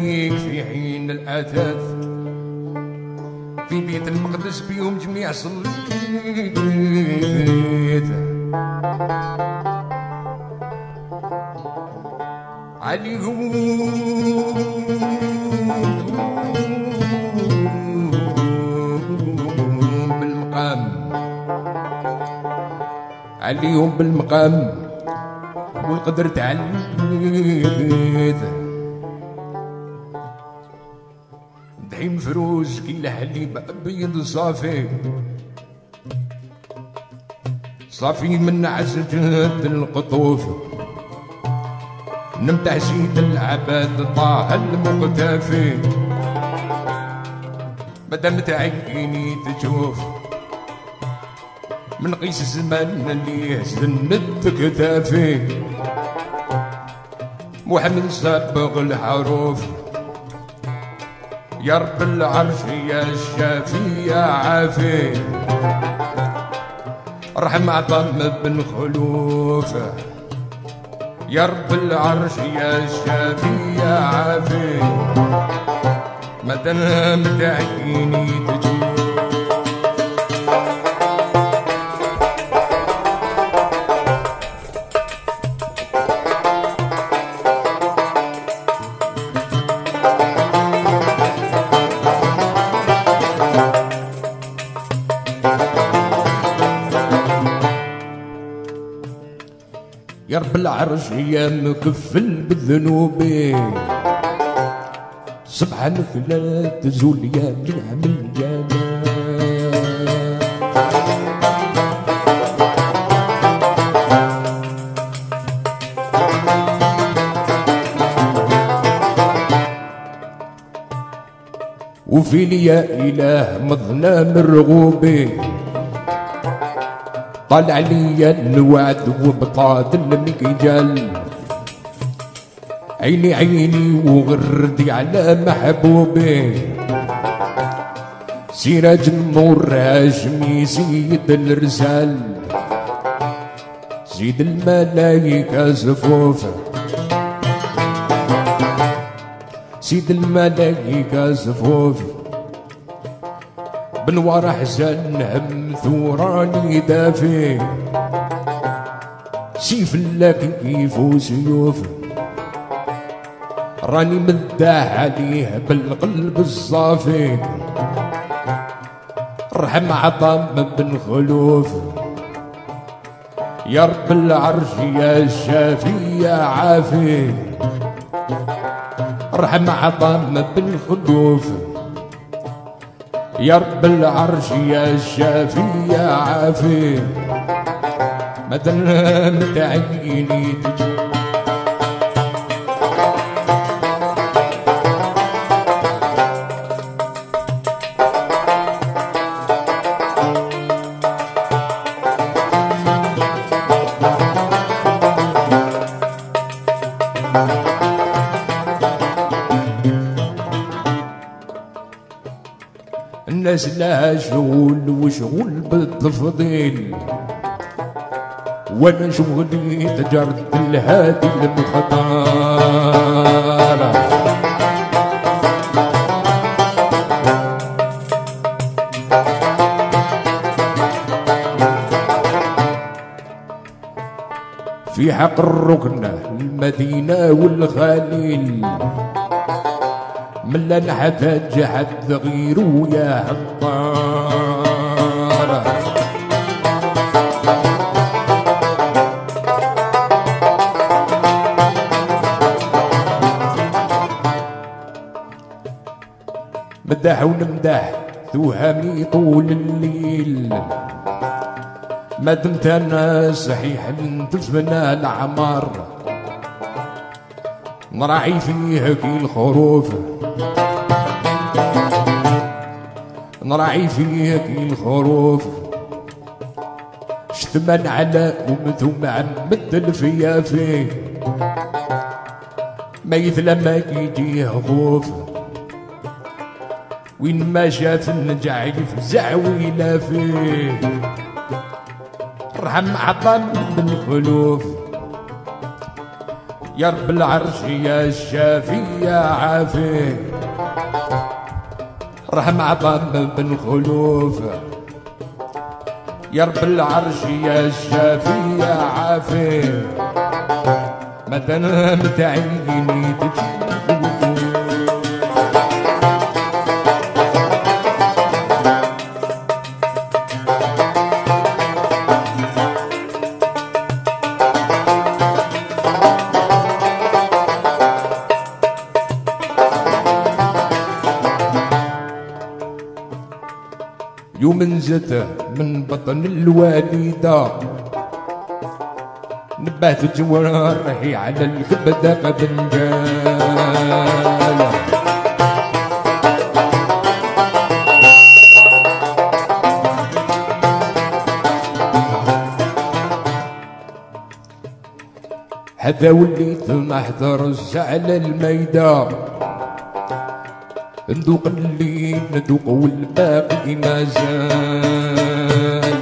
في حين الأثاث. في بيت المقدس بيهم جميع صليت. عليهم بالمقام. عليهم بالمقام. والقدر تعليت. دحيم فروز كي الحليب ابيض صافي صافي من عسجة القطوف نمتع سيد العباد طه المقتفي مادام تعيني تشوف من قيس الزمان اللي سند كتافي محمد سابق الحروف يا رب العرش يا الشافي يا عافي رحم عظم بن خلوف يا رب العرش يا الشافي يا عافي مدام تعيني تجوب العرش يا مكفل بالذنوب. سبحانك لا تزول يا نعم الجمال وفي لي يا إله مظلم الرغوب. طلع لي الوعد وبطاط المكجل عيني عيني وغردي على محبوبي. سراج النور هاشمي سيد الرسال. سيد الملايكة صفوف سيد الملايكة صفوف بنوار حسن هم ثوراني دافي. سيف لك كيف وسيوف راني مداح عليه بالقلب الصافي. رحم عظام بن خلوف. يا رب العرش يا الشافي يا عافي. رحم عظام بن خلوف. يا رب العرش يا الشافي يا عافي. مدام تعيني تجي الناس لها شغل وشغل بالتفضيل وأنا شغلي تجارة الهادي المختارة في حق الركنة المدينة والخليل. من لا نحتاج حد غيره يا حطارة مداح ونمدح ثوهامي طول الليل. ما دمت أنا صحيح نتفنى العمار. نراعي فيها كي الخروف. نراعي فيها كي الخروف. شتمن على أمته معمد الفيافي ما يثلى يجيه خوف وين ما شاف النجاعيف زعويلة فيه رحم عطم بن خلوف يا رب العرش يا الشافي يا عافي. رحم عظام بن خلوف. يا رب العرش يا الشافي يا عافي. مثلا متعيني تجي يوم زت من بطن الوالدة. نبات جوارحي على الكبدة قبنجال هذا وليت محضر على الميدان. ندوق اللي ندوق والباقي ما زال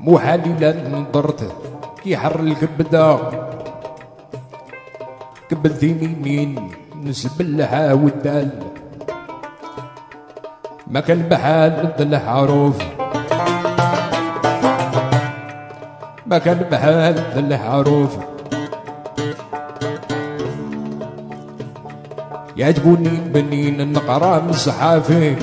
مو حالي لا نظرت كي حر الكبدة كبدتيني مين نسبلها والدال ما كان بحال ضل حروف ما كان بحال الحروف. يعجبوني بنين نقرأ من الصحافي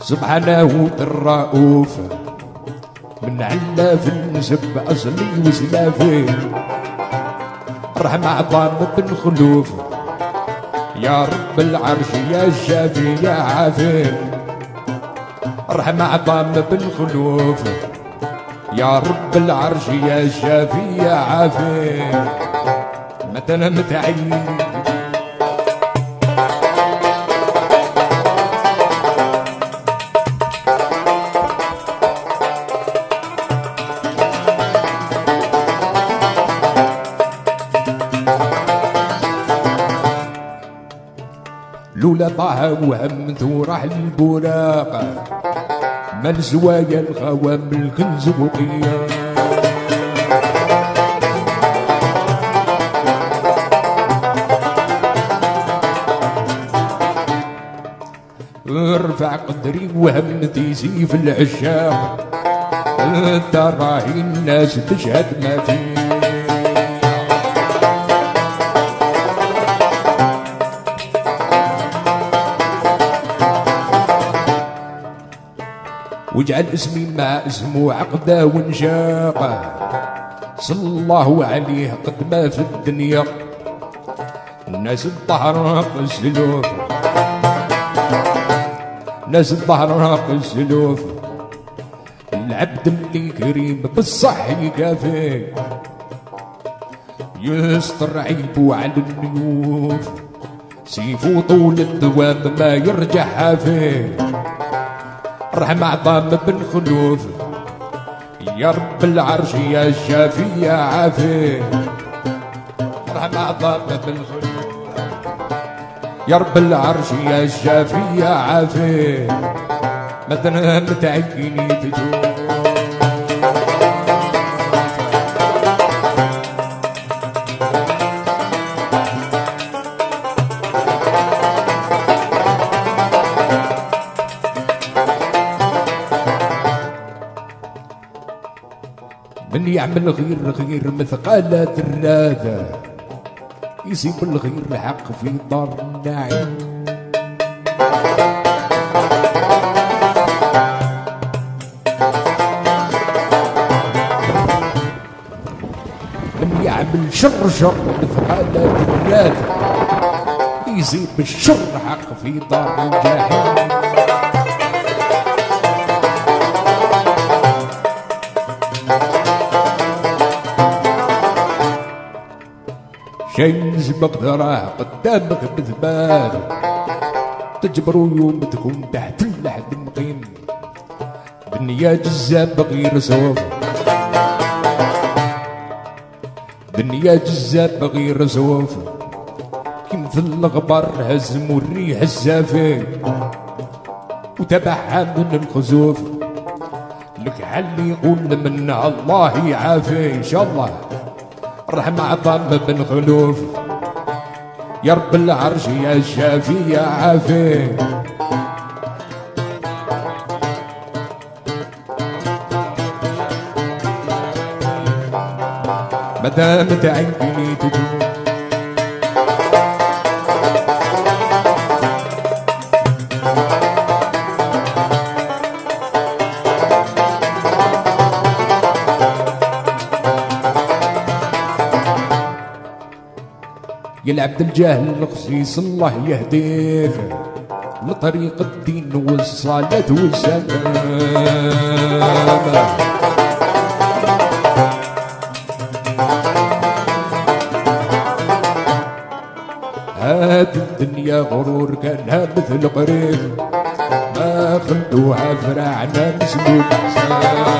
سبحانه الرؤوف. من علاف النسب أصلي وسلافي رحمة عظام بن خلوف. يا رب العرش يا الشافي يا عافي رحمة عظام بن خلوف. يا رب العرش يا شافي يا عافي. متى متعين لولا طه وهمت وراح البراق من زوايا الخوام الكنز ارفع قدري وهمتي سيف العشاق تراهي الناس تشهد ما فيه. واجعل اسمي مع اسمه عقده ونشاقه صلى الله عليه قد ما في الدنيا. الناس الظهر السلوف ناس الظهر السلوف العبد اللي كريم بالصح يكافي يستر عيبه على النيوف. سيفو طول الدوام ما يرجع حافي رحم عظام بن خلوف. يا رب العرش يا شافي يا عافي. رحم عظام بن خلوف. يا رب العرش يا شافي يا عافي. مثلا متعيني تجوف. من يعمل غير غير مثقالة الراذة يصيب الغير الحق في دار النعيم من يعمل شر شر مثقالة الراذة يصيب الشر حق في دار الجحيم شيء سبق ذراه قدامك بثبات تجبروا يومتكم تحت اللحد مقيم. دنيا جزاب غير سوف دنيا جزاب غير كم مثل الغبر هزم الريح الزافي. وتبعها من الخزوف. لك حل يقول من الله يعافي إن شاء الله. رحمة عظام بن خلوف. يا رب العرش يا شافي يا عافي. مدام تعيني تجوب يا الجاهل الخسيس الله يهديك لطريق الدين والصلاة والسلام. هاد الدنيا غرور كانها مثل قريب. ما خلوها فراعنا مسلوب حسان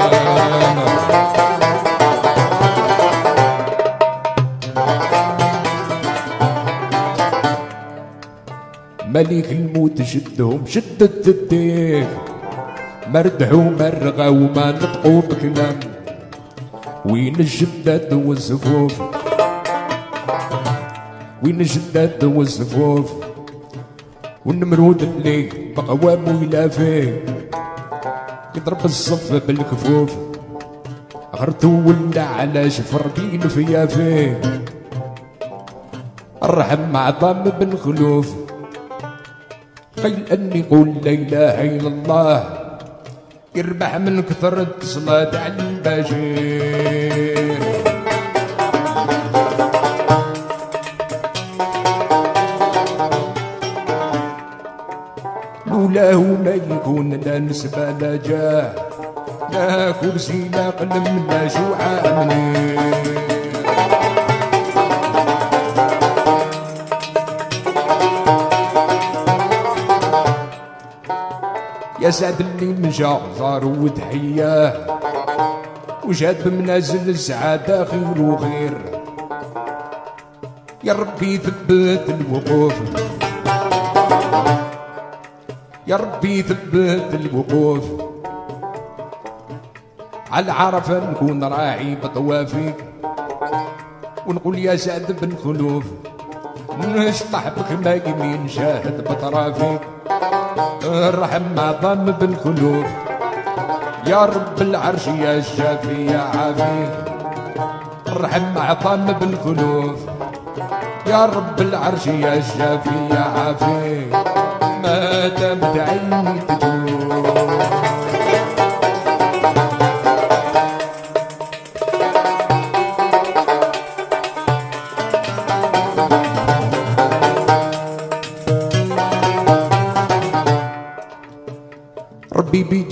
مليك الموت شدهم شدت الديك مردحوا مرغى وما نطقوا بكلام. وين الشداد والزفوف؟ وين الشداد والزفوف؟ والنمرود اللي بقوام ويلافيه يضرب الصف بالكفوف. غرتو ولا على شفر بين فيافيه الرحم ضام بن خلوف أني قول لا إله إلا الله. يربح من كثرة صلاة على البشير لولاه ما يكون لا نسبة لا جاه. لا كرسي لا قلم لا شوعة منير سعد اللي مشى زار وتحياه وشاد بمنازل السعادة خير وخير يا ربي ثبت الوقوف. يا ربي ثبت الوقوف. على عرفة نكون راعي بطوافيك. ونقول يا سعد بن خلوف نشطح بك ما يمين شاهد بطرافيك. الرحم ضم بالخلوف يا رب العرش يا شافي يا عافي الرحم عظم بالخلوف يا رب العرش يا شافي يا عافي ما دامت عيني تجوف.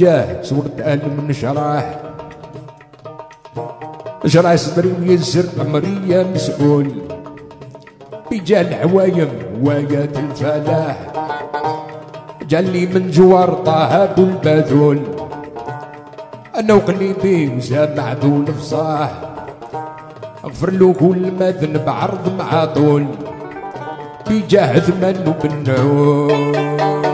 ربي بجاه صورة آل من شراح شراح صدري ويسر عمري يا مسؤول. بجاه الحوايم وايات الفلاح. جالي من جوار طه ابو الباذول أنا وقلبي وسامع ذو الفصاح اغفر له كل ما ذنب عرض مع طول بجاه ثمن وبالنعول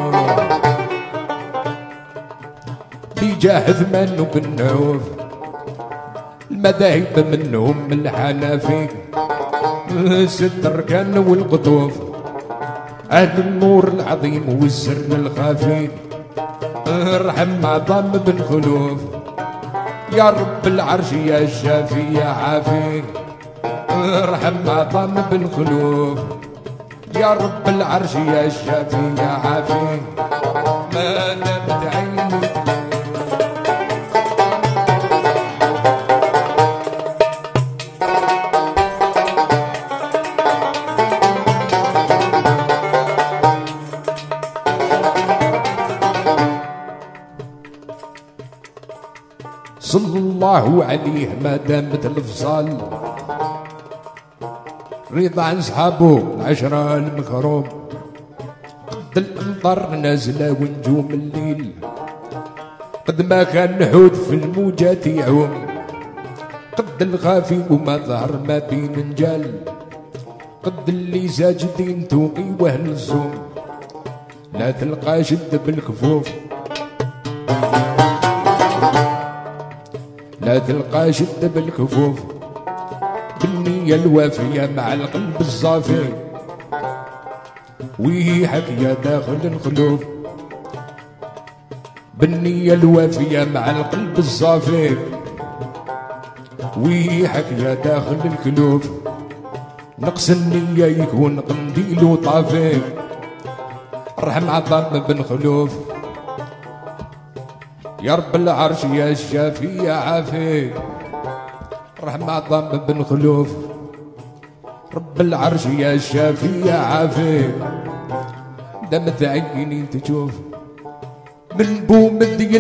جاهز منو بالنوف المذاهب منهم الحنفي. ستر كان والقطوف. أهل النور العظيم والسر الخفي ارحم عظام بن خلوف. يا رب العرش يا شافي يا عافي. ارحم عظام بن خلوف. يا رب العرش يا شافي يا عافي. ما الله عليه ما دامت الفصال رضا عن صحابه العشرة المكروم قد الامطار نازلة ونجوم الليل. قد ما كان نحوت في الموجات يعوم. قد الخافي وما ظهر ما بين نجال قد اللي ساجدين توقي وهل الزوم. لا تلقى شد بالكفوف. لا تلقى شد بالكفوف. بالنية الوافية مع القلب الصافي ويحك يا داخل الخلوف بالنية الوافية مع القلب الصافي ويحك يا داخل الكلوف نقص النية يكون قنديل وطافي. رحم عظام بن خلوف. يا رب العرش يا الشافي يا عافي. رحم عظام بن خلوف. رب العرش يا الشافي يا عافي. دمت عيني تشوف. من بوم الدين